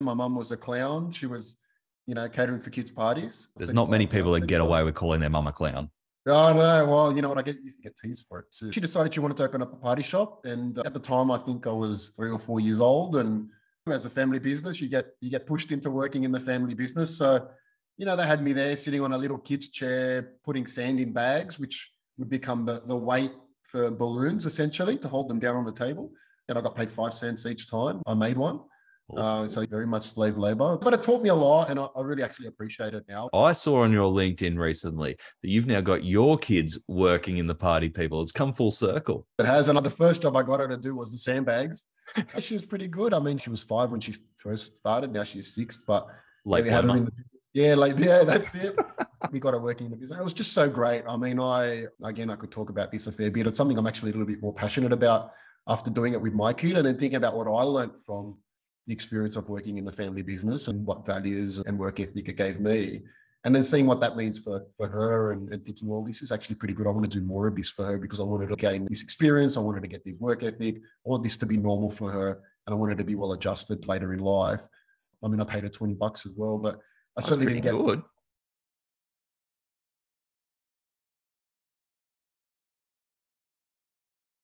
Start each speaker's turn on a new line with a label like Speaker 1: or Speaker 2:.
Speaker 1: My mum was a clown. She was, you know, catering for kids' parties.
Speaker 2: There's not many people that get away with calling their mum a clown.
Speaker 1: Oh no! Well, you know what? I get used to get teased for it too. She decided she wanted to open up a party shop, and uh, at the time, I think I was three or four years old. And as a family business, you get you get pushed into working in the family business. So, you know, they had me there sitting on a little kid's chair, putting sand in bags, which would become the, the weight for balloons essentially to hold them down on the table. And I got paid five cents each time I made one. Awesome. Uh, so very much slave labor, but it taught me a lot, and I, I, really actually appreciate it now.
Speaker 2: I saw on your LinkedIn recently that you've now got your kids working in the party people. It's come full circle.
Speaker 1: It has. And the first job I got her to do was the sandbags. she was pretty good. I mean, she was five when she first started. Now she's six, but
Speaker 2: like we had her in the
Speaker 1: yeah, like yeah, that's it. we got her working in the business. It was just so great. I mean, I again, I could talk about this a fair bit. It's something I'm actually a little bit more passionate about after doing it with my kid, and then thinking about what I learned from the experience of working in the family business and what values and work ethic it gave me. And then seeing what that means for, for her and, and thinking, well, this is actually pretty good. I want to do more of this for her because I wanted to gain this experience. I wanted to get this work ethic. I want this to be normal for her. And I wanted to be well adjusted later in life. I mean, I paid her 20 bucks as well, but I
Speaker 2: That's
Speaker 1: certainly didn't get
Speaker 2: good.